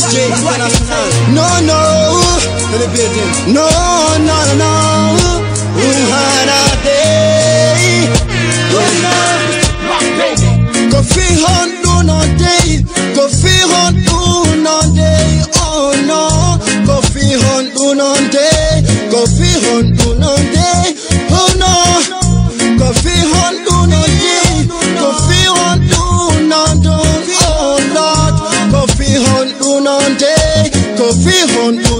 Straight international. No, no. No, no, no, no. Unhana day. Go feel on, do not day. Go feel on, do not day. Oh, no. Go feel on, do not day. Go feel on, do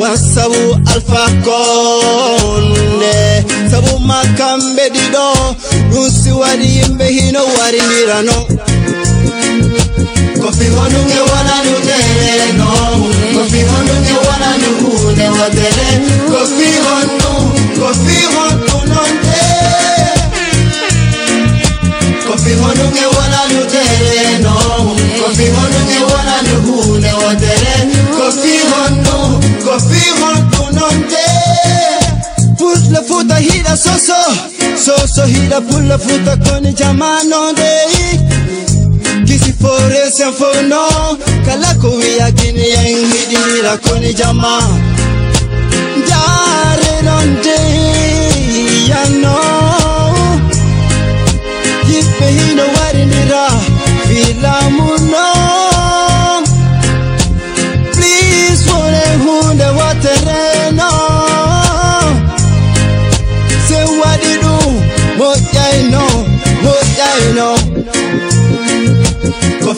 wan sabu alpha konde sabu makamɓe ɗiɗo ɗum si waɗi yimɓe hino warindira no kofi honunge wonanu tere no. Kofi honunge wonanu hunde wotere kofi honnu kofi honnu nonde kofi honunge wonanu tere no. Kofi honunge wonanu soso soso hila pula fruta con jamano de kisi forese fono kala ko ya kini ya hidi mira con jama jare nonde ya no. Yipe hino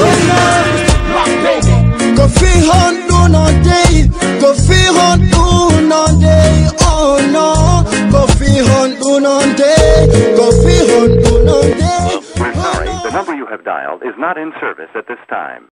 Oh We're sorry, the number you have dialed is not in service at this time.